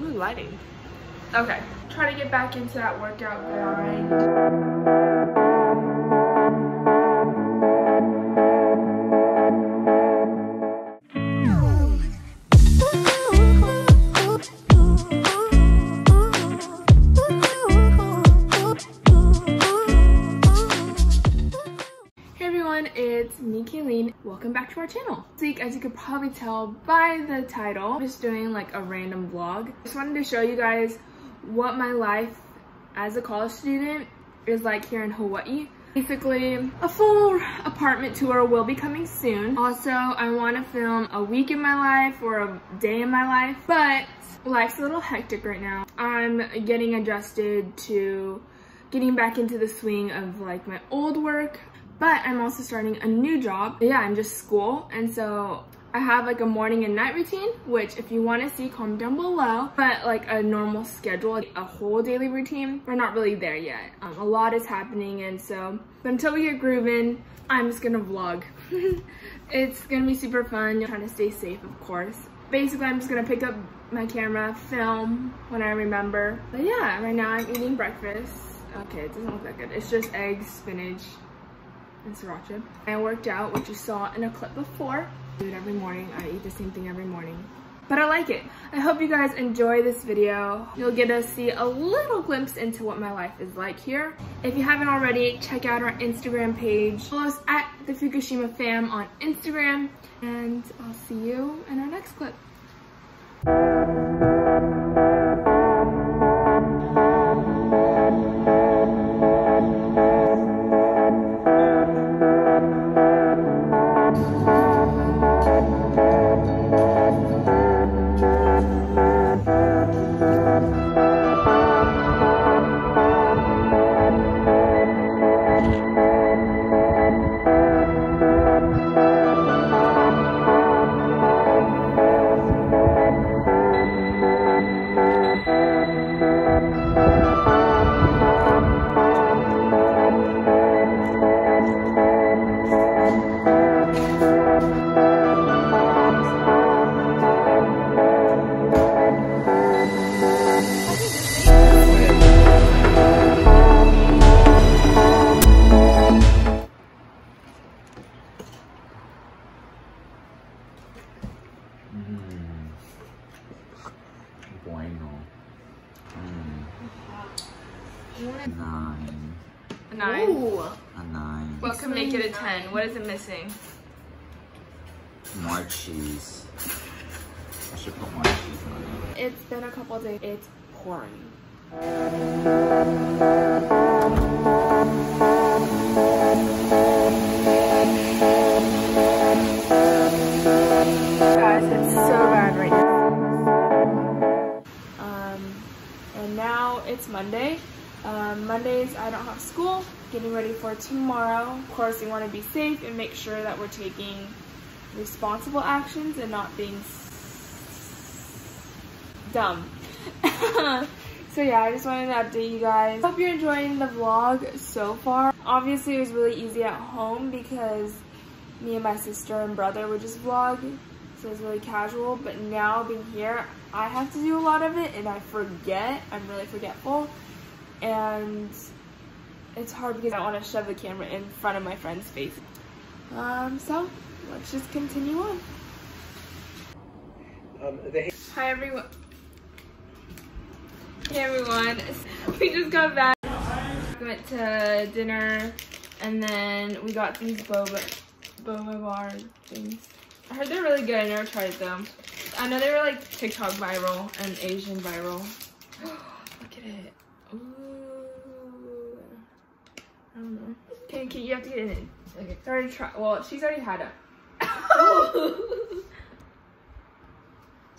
Ooh, lighting. Okay, try to get back into that workout grind. It's me, Kayleen. Welcome back to our channel. This week, as you could probably tell by the title, I'm just doing like a random vlog. Just wanted to show you guys what my life as a college student is like here in Hawaii. Basically, a full apartment tour will be coming soon. Also, I want to film a week in my life or a day in my life, but life's a little hectic right now. I'm getting adjusted to getting back into the swing of like my old work but I'm also starting a new job. Yeah, I'm just school. And so I have like a morning and night routine, which if you want to see, comment down below. But like a normal schedule, a whole daily routine, we're not really there yet. Um, a lot is happening. And so until we get grooving, I'm just gonna vlog. it's gonna be super fun. trying to stay safe, of course. Basically, I'm just gonna pick up my camera, film when I remember. But yeah, right now I'm eating breakfast. Okay, it doesn't look that good. It's just eggs, spinach, and sriracha. I worked out, which you saw in a clip before. I do it every morning. I eat the same thing every morning. But I like it. I hope you guys enjoy this video. You'll get to see a little glimpse into what my life is like here. If you haven't already, check out our Instagram page. Follow us at the Fukushima fam on Instagram. And I'll see you in our next clip. Mm. Bueno. Mm. Nine. A nine. Ooh. A nine. What could make it a 10? What is it missing? More cheese. I should put more cheese on it. It's been a couple days. It's pouring. And now it's Monday. Um, Mondays I don't have school. Getting ready for tomorrow. Of course, we want to be safe and make sure that we're taking responsible actions and not being dumb. so yeah, I just wanted to update you guys. Hope you're enjoying the vlog so far. Obviously, it was really easy at home because me and my sister and brother would just vlog, so it was really casual. But now being here, I have to do a lot of it, and I forget. I'm really forgetful, and it's hard because I want to shove the camera in front of my friend's face. Um, so let's just continue on. Um, the Hi everyone. Hey everyone. We just got back. We went to dinner and then we got these boba boba bar things. I heard they're really good. I never tried them. I know they were like TikTok viral and Asian viral. Look at it. Ooh. I don't know. Can, can you have to get in it? Okay. It's already try. Well, she's already had it.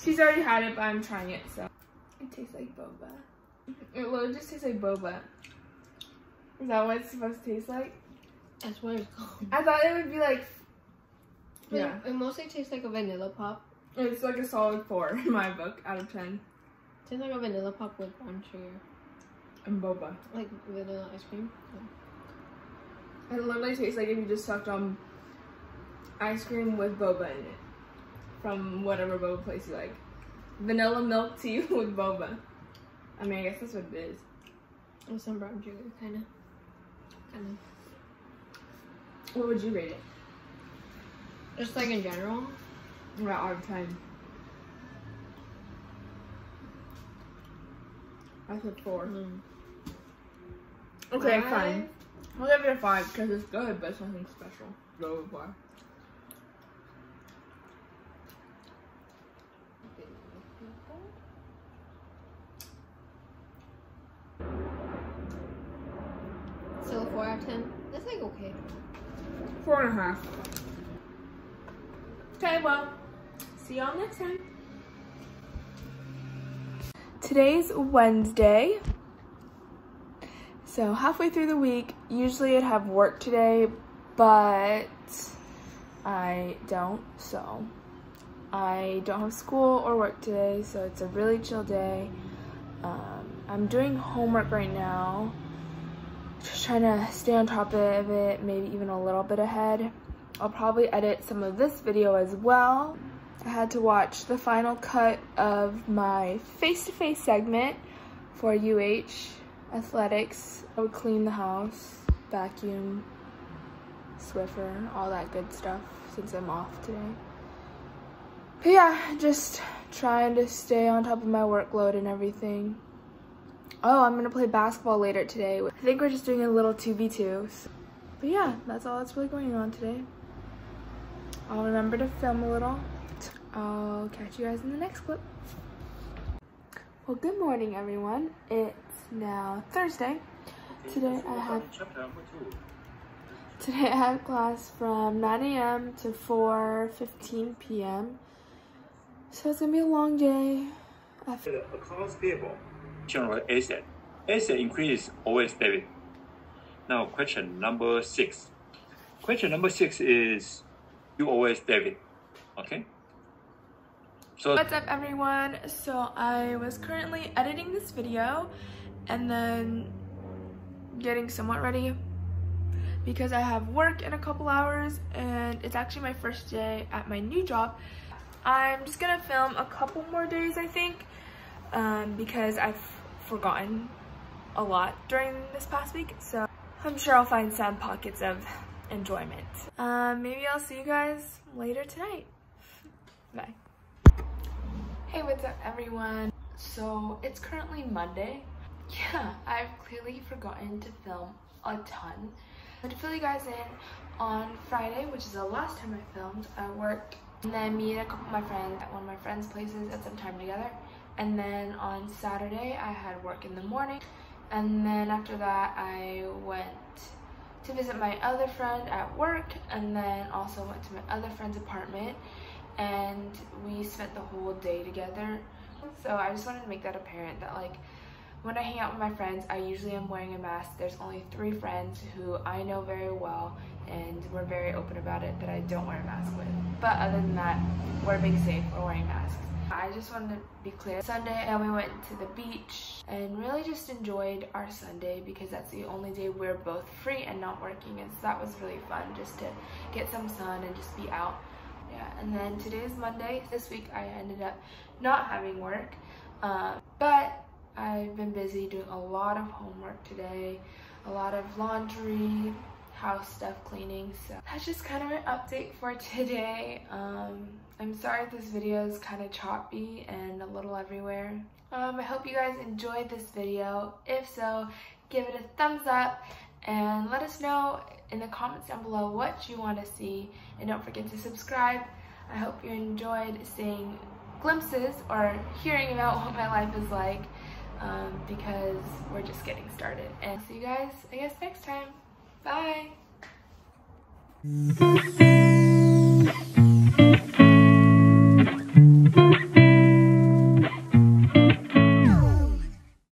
She's already had it, but I'm trying it, so. It tastes like boba. It literally just tastes like boba. Is that what it's supposed to taste like? That's what it's called. I thought it would be like, yeah. It, mostly tastes like a vanilla pop. It's like a solid four in my book out of ten. tastes like a vanilla pop with brown sugar. And boba. Like vanilla ice cream. It literally tastes like if you just sucked on ice cream with boba in it. From whatever boba place you like. vanilla milk tea with boba. I mean, I guess that's what it is. With some brown sugar, kind of. Kind of. What would you rate it? Just like in general. Right, out of 10. I said 4. Mm. Okay, Five. fine. I'll give it a 5 because it's good, but it's nothing special. Go with 5. Still a 4 out of 10. That's like okay. Four and a half. Okay, well, see y'all next time. Today's Wednesday. So halfway through the week, usually I'd have work today, but I don't, so I don't have school or work today, so it's a really chill day. Um, I'm doing homework right now just trying to stay on top of it, maybe even a little bit ahead. I'll probably edit some of this video as well. I had to watch the final cut of my face-to-face segment for UH Athletics. I would clean the house, vacuum, Swiffer, all that good stuff since I'm off today. But yeah, just trying to stay on top of my workload and everything. Oh, I'm gonna play basketball later today. I think we're just doing a little 2v2. But yeah, that's all that's really going on today. I'll remember to film a little. I'll catch you guys in the next clip. Well, good morning, everyone. It's now Thursday. Today I have today I have class from 9 a.m. to 4:15 p.m. So it's gonna be a long day. The accounts payable. General asset. Asset increase always debit. Now question number six. Question number six is you always debit. Okay? So What's up everyone? So I was currently editing this video and then getting somewhat ready because I have work in a couple hours and it's actually my first day at my new job. I'm just gonna film a couple more days I think um, because I've forgotten a lot during this past week so I'm sure I'll find some pockets of enjoyment. Um, maybe I'll see you guys later tonight. Bye. Hey, what's up everyone? So it's currently Monday. Yeah, I've clearly forgotten to film a ton. But to fill you guys in, on Friday, which is the last time I filmed, I worked and then me and a couple of my friends at one of my friends' places at some time together. And then on Saturday, I had work in the morning. And then after that, I went to visit my other friend at work and then also went to my other friend's apartment and we spent the whole day together. So I just wanted to make that apparent that like when I hang out with my friends, I usually am wearing a mask. There's only three friends who I know very well and we're very open about it that I don't wear a mask with. But other than that, we're being safe, we're wearing masks. I just wanted to be clear. Sunday and we went to the beach and really just enjoyed our Sunday because that's the only day we're both free and not working and so that was really fun just to get some sun and just be out. Yeah, and then today is Monday. This week I ended up not having work, uh, but I've been busy doing a lot of homework today, a lot of laundry, house stuff cleaning. So that's just kind of an update for today. Um, I'm sorry this video is kind of choppy and a little everywhere. Um, I hope you guys enjoyed this video. If so, give it a thumbs up and let us know in the comments down below what you want to see and don't forget to subscribe. I hope you enjoyed seeing glimpses or hearing about what my life is like um, because we're just getting started. And see you guys, I guess, next time. Bye!